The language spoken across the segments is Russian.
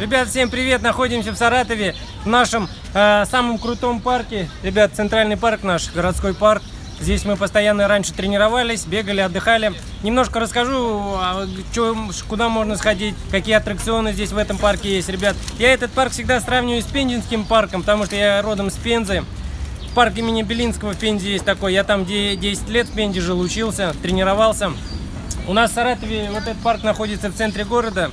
Ребят, всем привет! Находимся в Саратове, в нашем э, самом крутом парке. Ребят, центральный парк наш, городской парк. Здесь мы постоянно раньше тренировались, бегали, отдыхали. Немножко расскажу, а, чё, куда можно сходить, какие аттракционы здесь в этом парке есть. Ребят, я этот парк всегда сравниваю с Пензенским парком, потому что я родом с Пензы. Парк имени Белинского в Пензе есть такой. Я там 10 лет в Пензе жил, учился, тренировался. У нас в Саратове вот этот парк находится в центре города.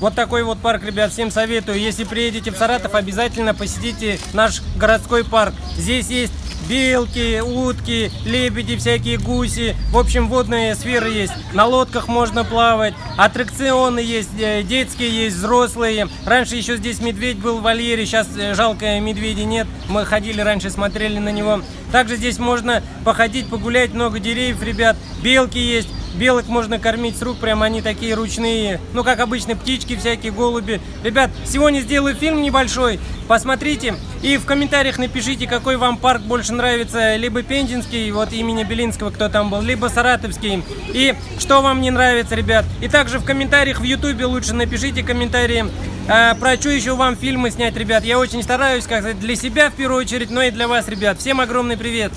Вот такой вот парк, ребят, всем советую. Если приедете в Саратов, обязательно посетите наш городской парк. Здесь есть белки, утки, лебеди, всякие гуси. В общем, водные сферы есть. На лодках можно плавать. Аттракционы есть, э, детские есть, взрослые. Раньше еще здесь медведь был в вольере, сейчас э, жалко медведя нет. Мы ходили раньше, смотрели на него. Также здесь можно походить, погулять, много деревьев, ребят. Белки есть. Белок можно кормить с рук, прям они такие ручные. Ну, как обычно, птички всякие, голуби. Ребят, сегодня сделаю фильм небольшой. Посмотрите и в комментариях напишите, какой вам парк больше нравится. Либо Пензенский, вот имени Белинского, кто там был, либо Саратовский. И что вам не нравится, ребят. И также в комментариях в Ютубе лучше напишите комментарии. А, про что еще вам фильмы снять, ребят. Я очень стараюсь, как сказать, для себя в первую очередь, но и для вас, ребят. Всем огромный привет!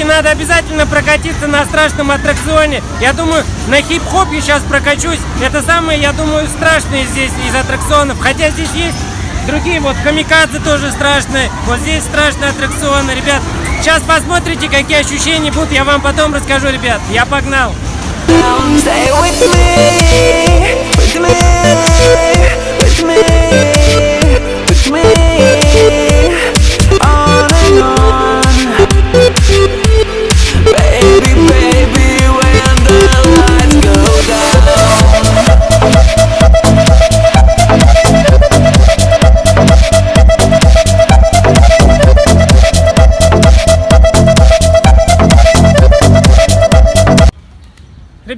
Парке надо обязательно прокатиться на страшном аттракционе. Я думаю, на хип-хопе сейчас прокачусь. Это самое, я думаю, страшное здесь из аттракционов. Хотя здесь есть другие, вот камикадзе тоже страшные. Вот здесь страшные аттракционы, ребят. Сейчас посмотрите, какие ощущения будут. Я вам потом расскажу, ребят. Я погнал. Stay with me, with me,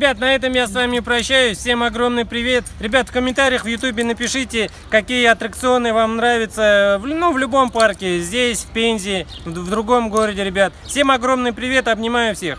Ребят, на этом я с вами прощаюсь. Всем огромный привет. Ребят, в комментариях в ютубе напишите, какие аттракционы вам нравятся. В- Ну, в любом парке. Здесь, в Пензе, в другом городе, ребят. Всем огромный привет, обнимаю всех.